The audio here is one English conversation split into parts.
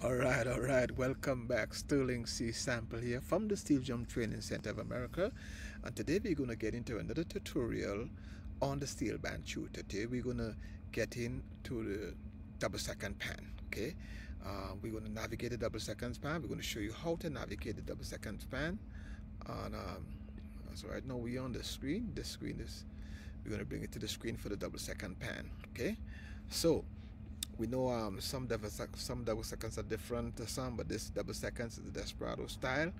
All right, all right. Welcome back. Sterling C. Sample here from the Steel Drum Training Center of America. And today we're going to get into another tutorial on the Steelbandtutor. Today we're going to get into the double second pan. Okay, uh, we're going to navigate the double second pan. We're going to show you how to navigate the double second pan. And um, so right now we're on the screen. The screen is, we're going to bring it to the screen for the double second pan. Okay, so we know um, some double some double seconds are different to some, but this double seconds is the Desperado style,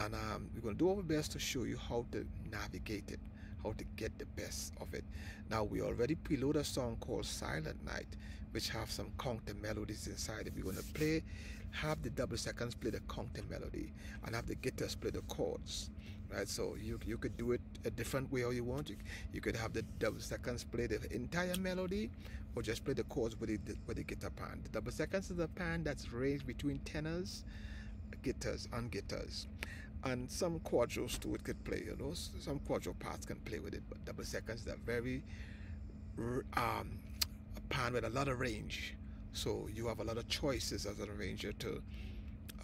and um, we're going to do our best to show you how to navigate it, how to get the best of it. Now we already preloaded a song called Silent Night, which have some counter melodies inside it. We're to play, have the double seconds play the counter melody, and have the guitars play the chords right so you you could do it a different way how you want you, you could have the double seconds play the entire melody or just play the chords with the with the guitar pan the double seconds is a pan that's ranged between tenors guitars and guitars and some quadros too it could play you know. Some quadro parts can play with it but double seconds they're very um a pan with a lot of range. So you have a lot of choices as an arranger to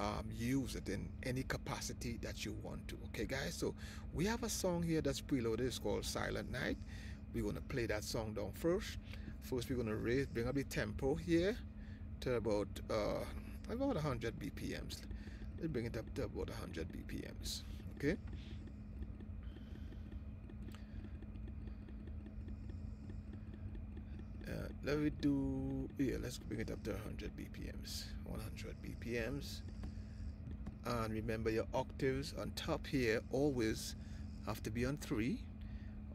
um, use it in any capacity that you want to okay guys? So we have a song here that's preloaded. It's called silent night. We're going to play that song down first. First we're going to raise bring up the tempo here to about uh, about 100 bpms let's bring it up to about 100 bpms okay? Uh, let me do yeah let's bring it up to 100 bpms 100 bpms and remember your octaves on top here always have to be on three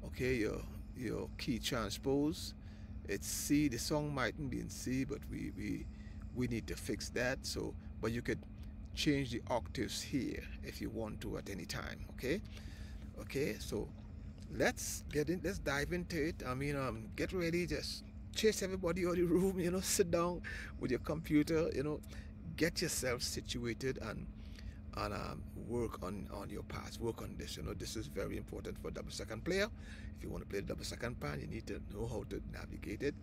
okay? Your your key transpose it's C the song mightn't be in C but we we we need to fix that so but you could change the octaves here if you want to at any time okay? Okay so let's get in let's dive into it. I mean um get ready just chase everybody out of the room you know sit down with your computer you know get yourself situated and and um, work on on your parts work on this you know this is very important for double second player. If you want to play the double second pan you need to know how to navigate it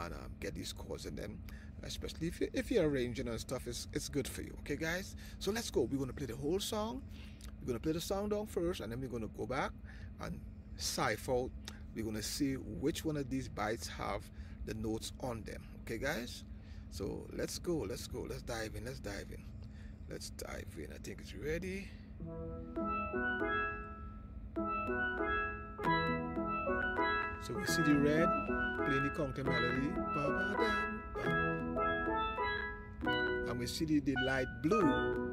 and um, get these chords and then especially if, you, if you're arranging and stuff it's, it's good for you okay guys? So let's go. We're going to play the whole song. We're going to play the song down first and then we're going to go back and cipher we're going to see which one of these bytes have the notes on them okay guys? So let's go let's go let's dive in let's dive in Let's dive in. I think it's ready. So we see the red playing the counter melody. And we see the, the light blue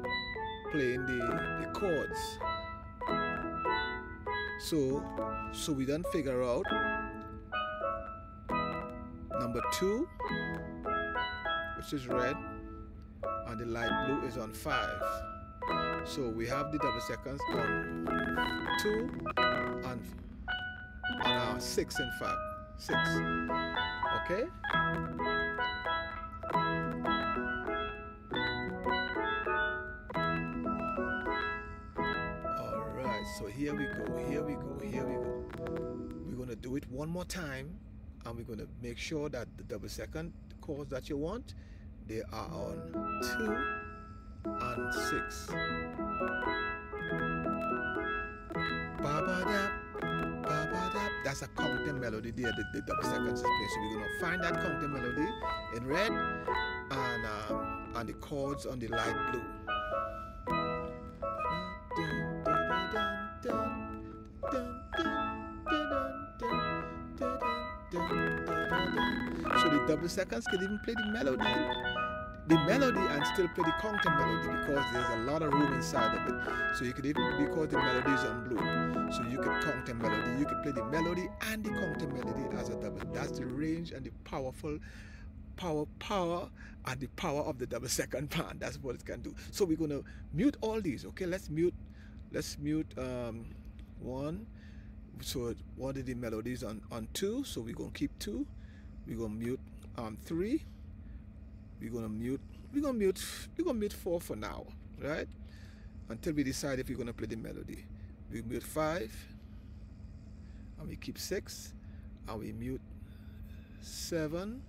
playing the, the chords. So so we then figure out number two, which is red, the light blue is on 5 so we have the double seconds on 2 and on our 6 in fact. 6 okay? Alright so here we go here we go here we go. We're gonna do it one more time and we're gonna make sure that the double second chords that you want they are on 2 and 6. Ba-ba-da, ba-ba-da. That's a counting melody there, the, the double seconds is playing. So we're going to find that counting melody in red and, um, and the chords on the light blue. So the double seconds can even play the melody the melody and still play the counter melody because there's a lot of room inside of it. So you could even because the melody is on blue. So you could counter melody, you could play the melody and the counter melody as a double. That's the range and the powerful power power and the power of the double second pan. That's what it can do. So we're gonna mute all these. Okay, let's mute let's mute um, one. So one of the melodies on, on two, so we're gonna keep two. We're gonna mute um, three we're gonna mute we're gonna mute we're gonna mute four for now right until we decide if we're gonna play the melody we mute five and we keep six and we mute seven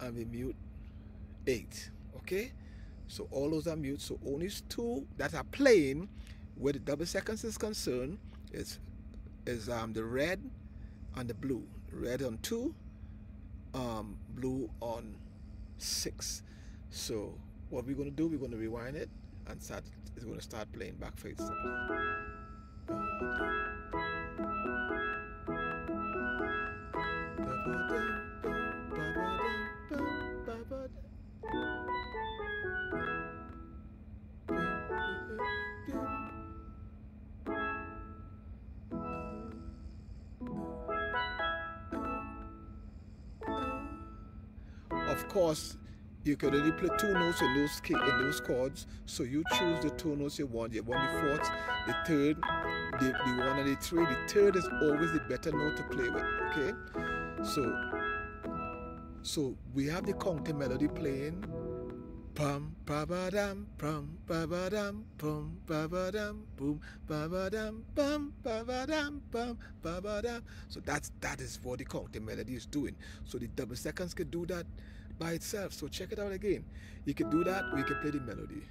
and we mute eight okay So all those are mute. So only two that are playing where the double seconds is concerned is is um, the red and the blue. Red on two, um, blue on six. So what we're going to do, we're going to rewind it and start, it's going to start playing back for itself. Of course, you can only play two notes in those in those chords. So you choose the two notes you want. You want the fourth, the third, the, the one and the three. The third is always the better note to play with. Okay, so so we have the counter melody playing. Pum ba ba dum pum ba ba dum pum ba ba dum boom ba ba dum pum ba ba dum pum ba ba dum. So that's that is what the counter melody is doing. So the double seconds can do that by itself. So check it out again. You can do that or you can play the melody.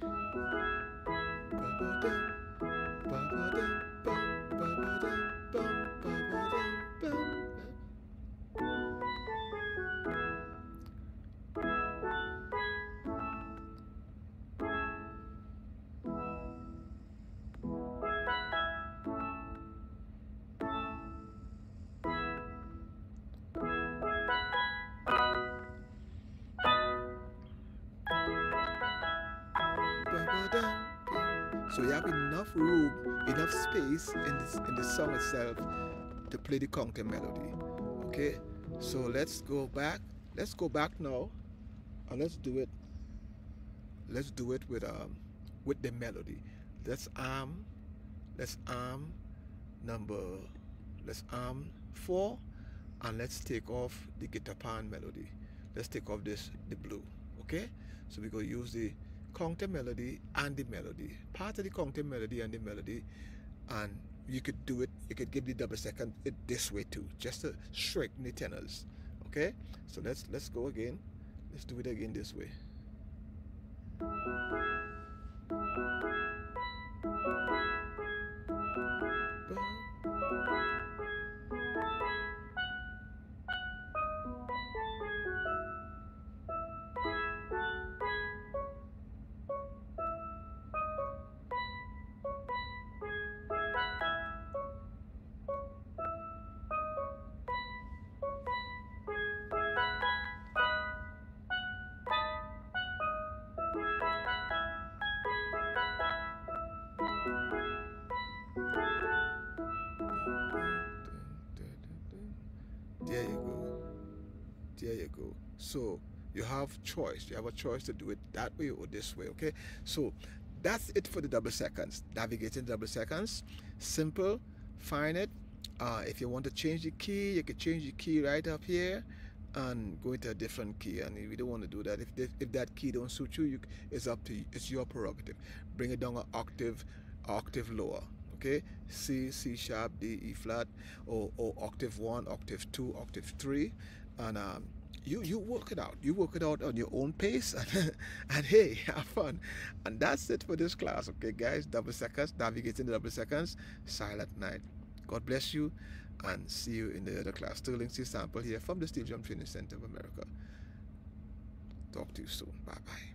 So you have enough room, enough space in this in the song itself to play the counter melody. Okay, so let's go back. Let's go back now, and let's do it. Let's do it with um with the melody. Let's arm, let's arm number, let's arm four, and let's take off the guitar pan melody. Let's take off this the blue. Okay, so we're gonna use the counter melody and the melody. Part of the counter melody and the melody, and you could do it, you could give the double second it this way too, just to straighten the tenors. Okay? So let's let's go again. Let's do it again this way. So you have choice. You have a choice to do it that way or this way. Okay. So that's it for the double seconds. Navigating double seconds. Simple. Find it. Uh, if you want to change the key, you can change the key right up here and go into a different key. And if you don't want to do that, if if that key don't suit you, you, it's up to you. It's your prerogative. Bring it down an octave, octave lower okay C C sharp D E flat or, or octave one octave two octave three and um, you you work it out. You work it out on your own pace and, and hey have fun. And that's it for this class okay guys? Double seconds navigating the double seconds silent night. God bless you and see you in the other class. Sterling C Sample here from the Steel Drum Training Center of America. Talk to you soon. Bye bye